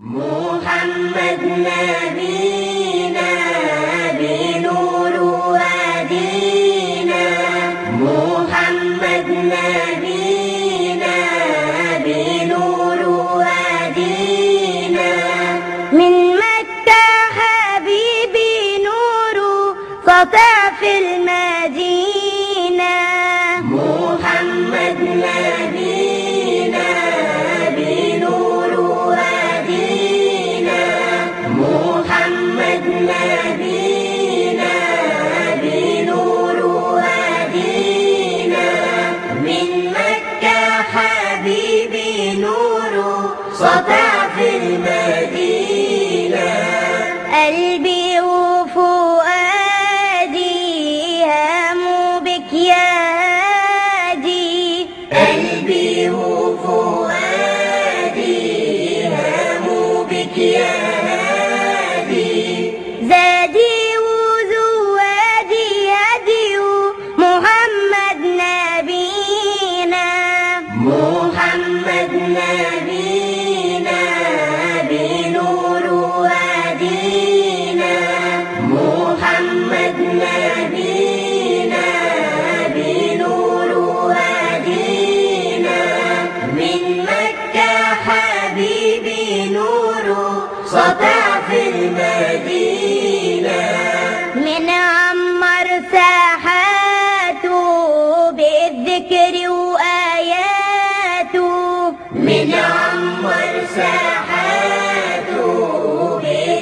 محمد نبينا بنور هدينا محمد نبينا بنور هدينا من مكة حبيبي نور قطع في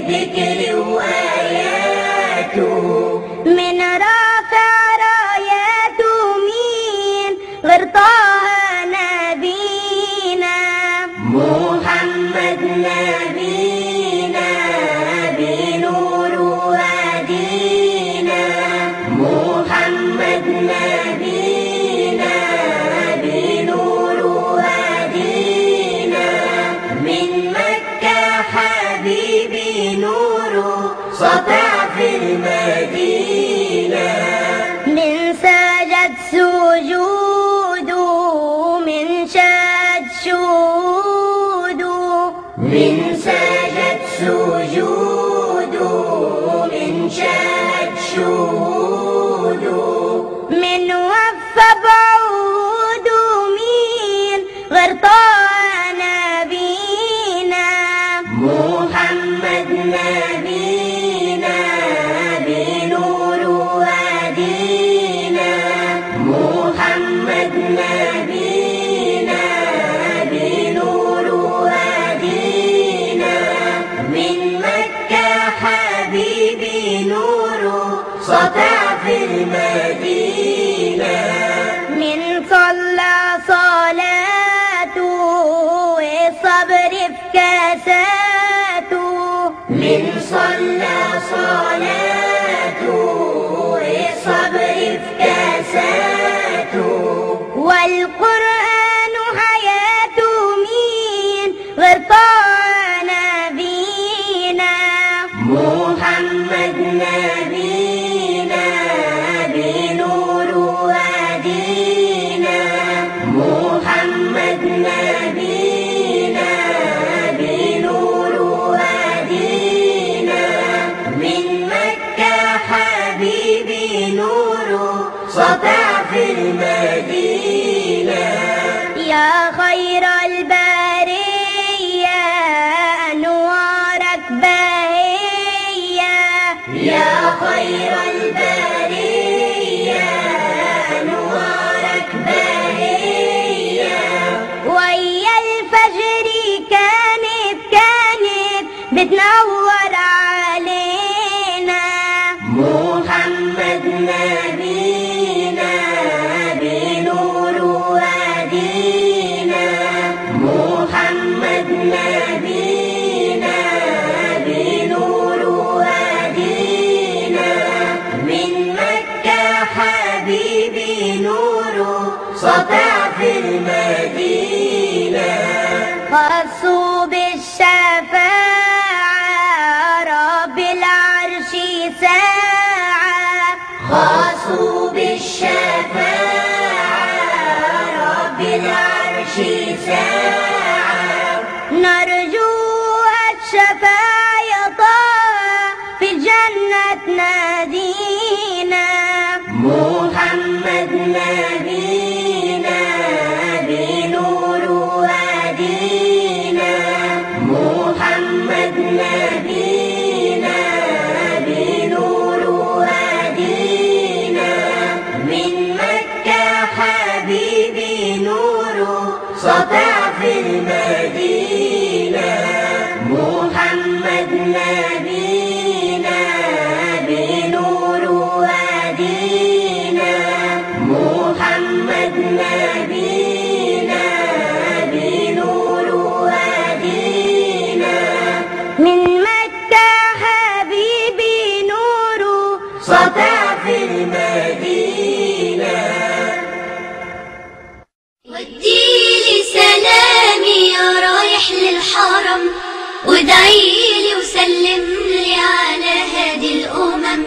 Bikini صدع المدينة. خير البرية أنوارك بهية ويا الفجر كانت كانت بتنور حبيبي نور سطع في المدينة. خاصوا بالشفاعة رب العرش ساعة. خاصوا بالشفاعة رب العرش ساعة. نرجو الشفاعة طه في الجنة نار نبينا محمد نبينا بنور وادينا محمد نبينا بنور وادينا. من مكة حبيبي نور سطع في المدينة. والدين للحرم وادعيلي وسلم لي على هادي الأمم.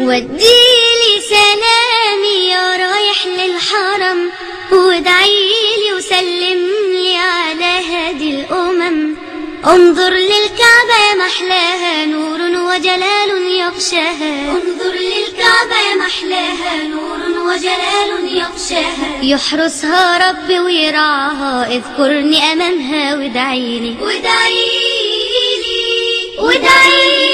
وديلي سلامي يا رايح للحرم وادعيلي وسلم لي على هادي الأمم. انظر للكعبة محلاها نور وجلال يغشاها. انظر للكعبة محلاها نور وجلال يغشاها. يحرسها ربي ويرعاها اذكرني أمامها وادعيلي وادعيلي وادعيلي